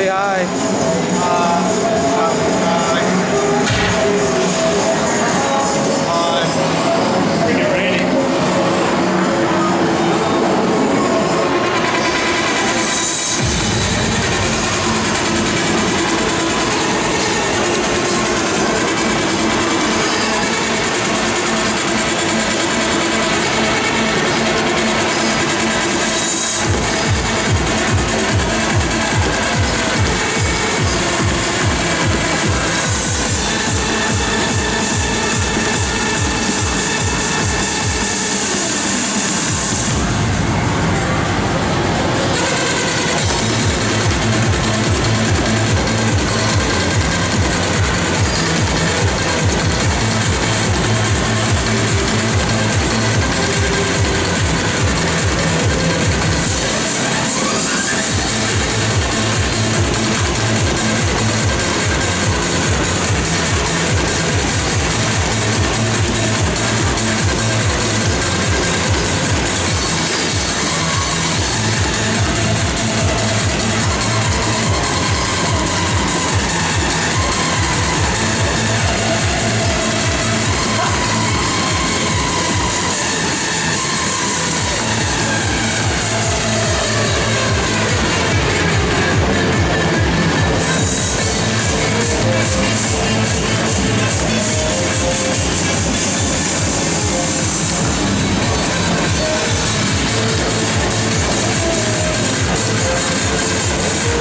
Say hi.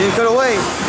didn't cut away.